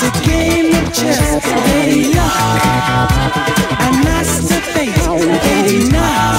The game of chess. They and masturbate. They knock.